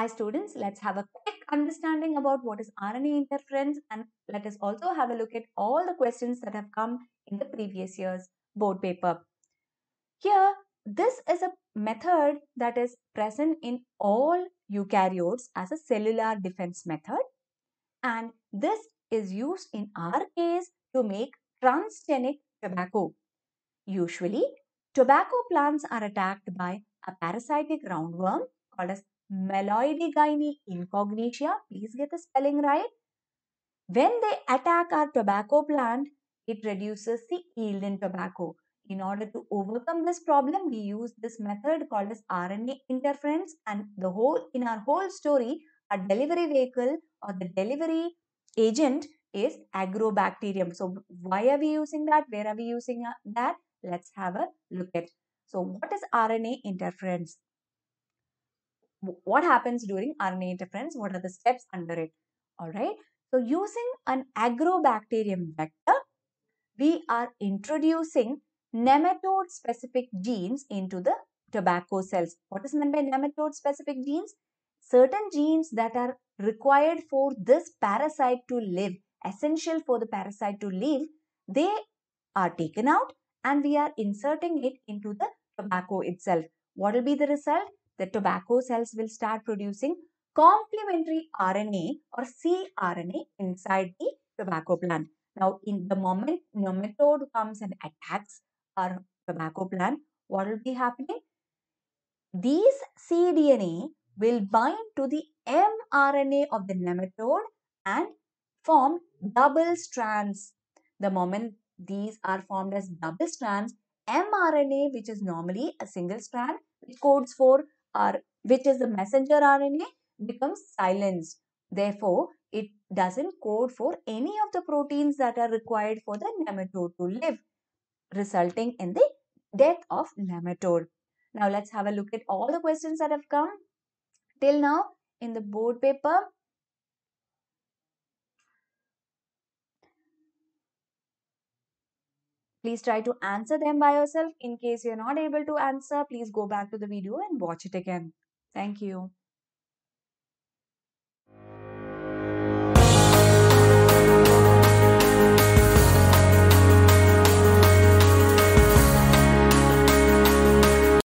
Hi students, let's have a quick understanding about what is RNA interference and let us also have a look at all the questions that have come in the previous year's board paper. Here, this is a method that is present in all eukaryotes as a cellular defense method and this is used in our case to make transgenic tobacco. Usually, tobacco plants are attacked by a parasitic roundworm called as Meloidogyne incognita. Please get the spelling right. When they attack our tobacco plant, it reduces the yield in tobacco. In order to overcome this problem, we use this method called as RNA interference and the whole in our whole story, a delivery vehicle or the delivery agent is agrobacterium. So why are we using that? Where are we using uh, that? Let's have a look at. So what is RNA interference? What happens during RNA interference? What are the steps under it? Alright. So using an agrobacterium vector, we are introducing nematode specific genes into the tobacco cells. What is meant by nematode specific genes? Certain genes that are required for this parasite to live, essential for the parasite to live, they are taken out and we are inserting it into the tobacco itself. What will be the result? The tobacco cells will start producing complementary RNA or cRNA inside the tobacco plant. Now, in the moment nematode comes and attacks our tobacco plant, what will be happening? These cDNA will bind to the mRNA of the nematode and form double strands. The moment these are formed as double strands, mRNA, which is normally a single strand, which codes for our, which is the messenger RNA, becomes silenced. Therefore, it doesn't code for any of the proteins that are required for the nematode to live, resulting in the death of nematode. Now, let's have a look at all the questions that have come till now in the board paper. Please try to answer them by yourself. In case you're not able to answer, please go back to the video and watch it again. Thank you.